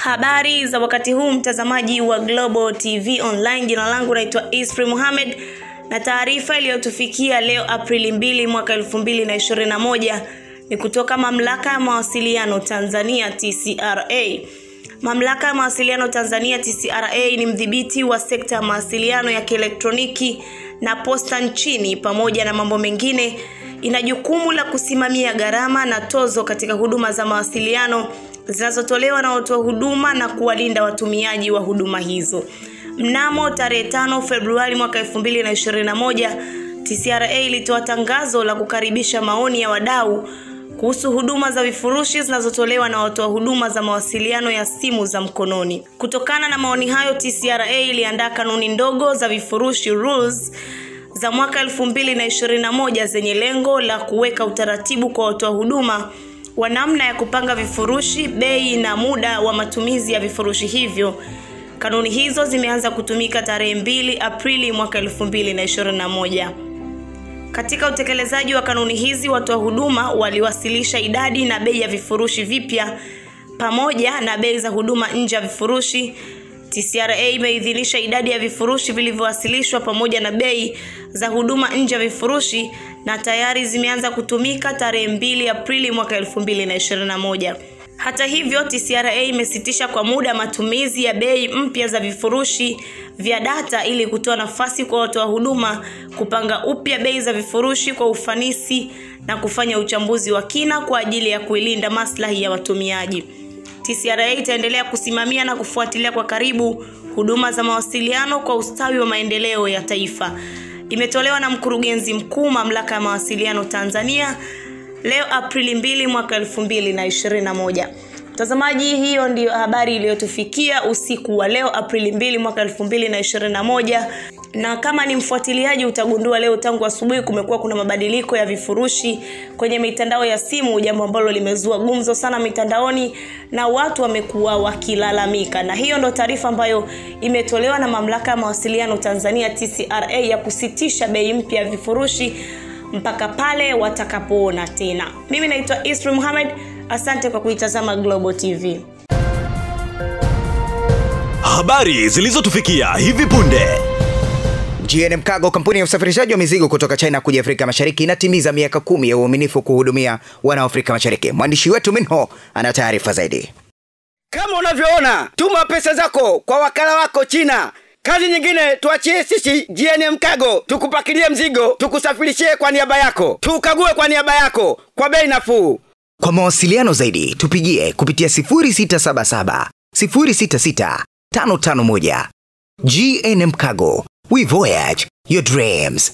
Habari za wakati huu mtazamaji wa Global TV Online, jina langu naitwa Isri Mohamed na taarifa iliyotufikia leo Aprili 2 mwaka 2021 ni kutoka Mamlaka ya Mawasiliano Tanzania TCRA. Mamlaka ya Mawasiliano Tanzania TCRA ni mdhibiti wa sekta ya mawasiliano ya kielektroniki na posta nchini pamoja na mambo mengine. Ina jukumu la kusimamia gharama na tozo katika huduma za mawasiliano zinazotolewa na watoa huduma na kuwalinda watumiaji wa huduma hizo. Mnamo tarehe 5 Februari mwaka 2021, TCRA ilitoa tangazo la kukaribisha maoni ya wadau kuhusu huduma za vifurushi zinazotolewa na watoa huduma za mawasiliano ya simu za mkononi. Kutokana na maoni hayo, TCRA iliandaa kanuni ndogo za vifurushi rules za mwaka 2021 zenye lengo la kuweka utaratibu kwa watoa huduma wa namna ya kupanga vifurushi, bei na muda wa matumizi ya vifurushi hivyo. Kanuni hizo zimeanza kutumika tarehe 2 Aprili mwaka 2021. Katika utekelezaji wa kanuni hizi, watoa huduma waliwasilisha idadi na bei ya vifurushi vipya pamoja na bei za huduma nje ya vifurushi. TCRA imeidhinisha idadi ya vifurushi vilivyowasilishwa pamoja na bei za huduma nje ya vifurushi na tayari zimeanza kutumika tarehe 2 Aprili mwaka 2021. Hata hivyo, TCRA imesitisha kwa muda matumizi ya bei mpya za vifurushi vya data ili kutoa nafasi kwa watoa huduma kupanga upya bei za vifurushi kwa ufanisi na kufanya uchambuzi wa kina kwa ajili ya kuilinda maslahi ya watumiaji. TCRA itaendelea kusimamia na kufuatilia kwa karibu huduma za mawasiliano kwa ustawi wa maendeleo ya taifa. Imetolewa na mkurugenzi mkuu Mamlaka ya Mawasiliano Tanzania leo Aprili 2 mwaka 2021. Mtazamaji, hiyo ndiyo habari iliyotufikia usiku wa leo Aprili 2 mwaka 2021 na kama ni mfuatiliaji utagundua leo tangu asubuhi kumekuwa kuna mabadiliko ya vifurushi kwenye mitandao ya simu, jambo ambalo limezua gumzo sana mitandaoni na watu wamekuwa wakilalamika, na hiyo ndo taarifa ambayo imetolewa na Mamlaka ya Mawasiliano Tanzania TCRA ya kusitisha bei mpya ya vifurushi mpaka pale watakapoona tena. Mimi naitwa Isri Muhammad, asante kwa kuitazama Global TV. Habari zilizotufikia hivi punde. GNM Cargo, kampuni ya usafirishaji wa mizigo kutoka China kuja Afrika Mashariki, inatimiza miaka kumi ya uaminifu kuhudumia wana Afrika Mashariki. Mwandishi wetu Minho ana taarifa zaidi. Kama unavyoona, tuma pesa zako kwa wakala wako China. Kazi nyingine tuachie sisi GNM Cargo, tukupakilie mzigo, tukusafirishie kwa niaba yako, tuukague kwa niaba yako kwa bei nafuu. Kwa mawasiliano zaidi tupigie kupitia 0677 066 551. GNM Cargo, we voyage your dreams.